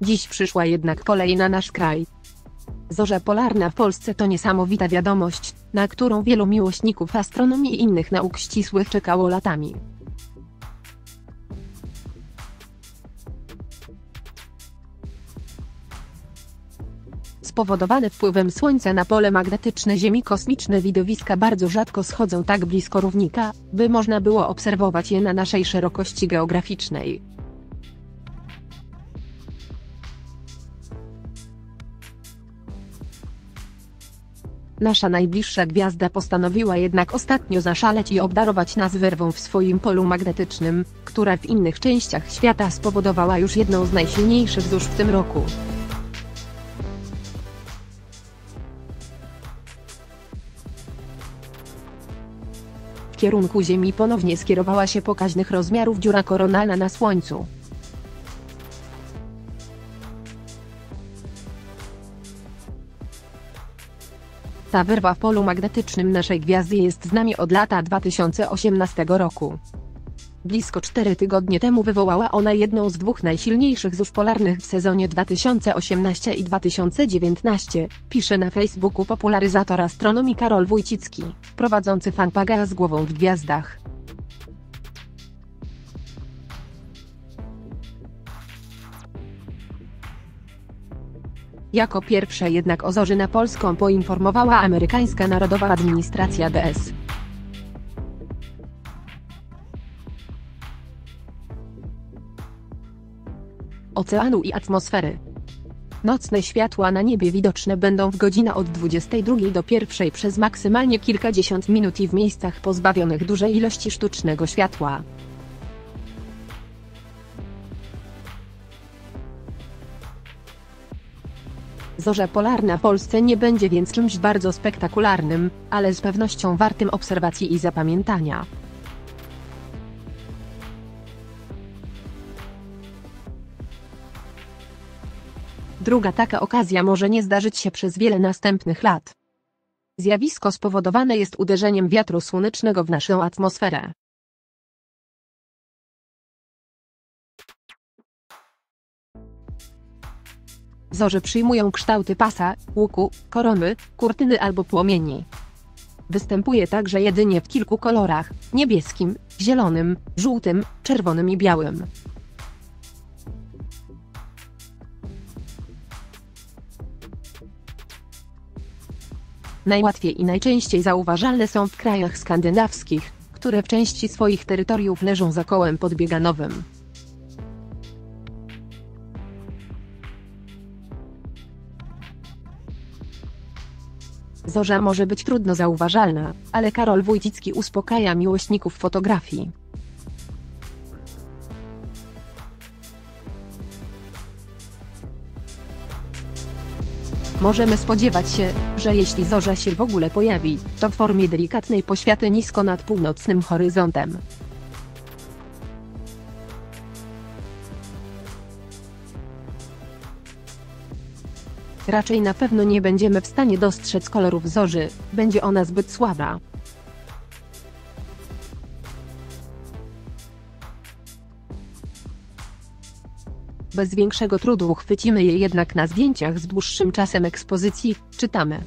Dziś przyszła jednak kolej na nasz kraj. Zorza polarna w Polsce to niesamowita wiadomość, na którą wielu miłośników astronomii i innych nauk ścisłych czekało latami. Spowodowane wpływem Słońca na pole magnetyczne Ziemi kosmiczne widowiska bardzo rzadko schodzą tak blisko równika, by można było obserwować je na naszej szerokości geograficznej. Nasza najbliższa gwiazda postanowiła jednak ostatnio zaszaleć i obdarować nas wyrwą w swoim polu magnetycznym, która w innych częściach świata spowodowała już jedną z najsilniejszych zórz w tym roku. W kierunku Ziemi ponownie skierowała się pokaźnych rozmiarów dziura koronalna na Słońcu. Ta wyrwa w polu magnetycznym naszej gwiazdy jest z nami od lata 2018 roku. Blisko 4 tygodnie temu wywołała ona jedną z dwóch najsilniejszych zórz polarnych w sezonie 2018 i 2019, pisze na Facebooku popularyzator astronomii Karol Wójcicki, prowadzący fanpaga z głową w gwiazdach. Jako pierwsza jednak o zorzy na Polską poinformowała amerykańska Narodowa Administracja DS. Oceanu i atmosfery. Nocne światła na niebie widoczne będą w godzinach od 22 do 1 przez maksymalnie kilkadziesiąt minut i w miejscach pozbawionych dużej ilości sztucznego światła. Zorza polarna w Polsce nie będzie więc czymś bardzo spektakularnym, ale z pewnością wartym obserwacji i zapamiętania. Druga taka okazja może nie zdarzyć się przez wiele następnych lat. Zjawisko spowodowane jest uderzeniem wiatru słonecznego w naszą atmosferę. Zorze przyjmują kształty pasa, łuku, korony, kurtyny albo płomieni. Występuje także jedynie w kilku kolorach, niebieskim, zielonym, żółtym, czerwonym i białym. Najłatwiej i najczęściej zauważalne są w krajach skandynawskich, które w części swoich terytoriów leżą za kołem podbieganowym. Zorza może być trudno zauważalna, ale Karol Wójcicki uspokaja miłośników fotografii. Możemy spodziewać się, że jeśli zorza się w ogóle pojawi, to w formie delikatnej poświaty nisko nad północnym horyzontem. Raczej na pewno nie będziemy w stanie dostrzec kolorów zorzy, będzie ona zbyt słaba. Bez większego trudu uchwycimy je jednak na zdjęciach z dłuższym czasem ekspozycji, czytamy.